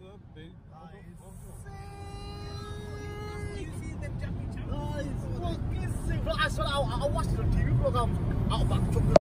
the big. I You see them jumping, fucking sick. I saw I, I watched the TV program back